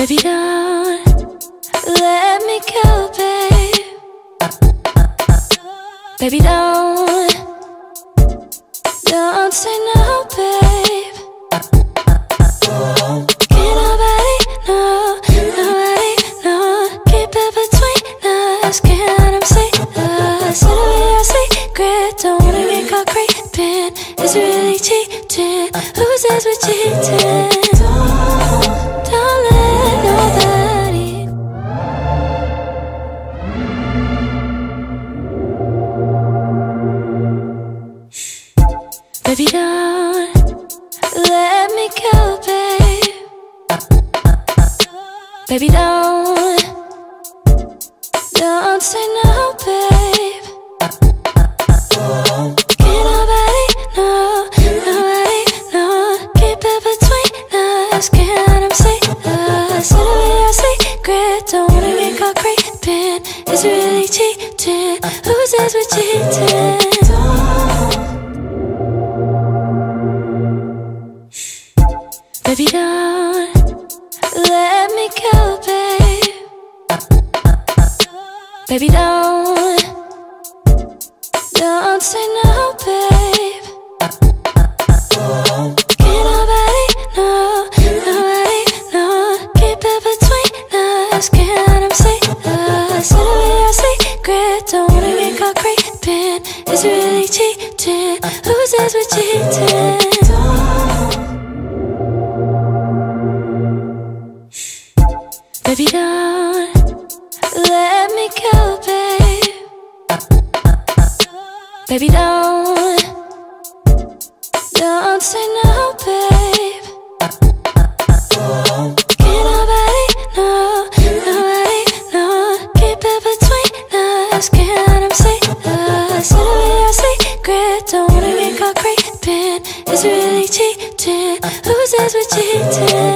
Baby, don't let me go, babe. Baby, don't, don't say no, babe. Can't nobody know, nobody know. Keep it between us, can't let 'em see us. It'll be our secret, don't wanna get caught creeping. Is it really cheating? Who says we're cheating? Baby, don't let me go, babe. Baby, don't, don't say no, babe. Can't nobody know, nobody know. Keep it between us, can't let see us. It'll be our secret, don't wanna get caught creeping. Is really cheating? Who says we're cheating? Don't let me go, babe. Baby, don't, don't say no, babe. Can't nobody know, nobody know. Keep it between us, can't let 'em see us. Be our secret, don't wanna get caught creeping. Is really cheating? Who says we're cheating? Baby, don't let me go, babe. Baby, don't, don't say no, babe. Can't nobody know, nobody know. Keep it between us, can't let see us. It'll be our secret, don't wanna get caught creeping. Is really cheating? Who says we're cheating?